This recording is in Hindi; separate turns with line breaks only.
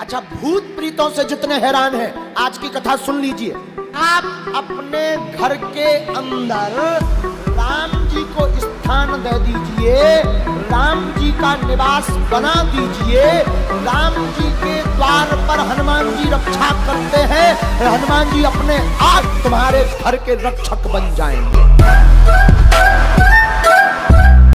अच्छा भूत प्रीतों से जितने हैरान हैं, आज की कथा सुन लीजिए। आप अपने घर के अंदर राम जी को स्थान दे दीजिए, राम जी का निवास बना दीजिए, राम जी के द्वार पर हनुमान जी रक्षा करते हैं, हनुमान जी अपने आप तुम्हारे घर के रक्षक बन जाएँगे।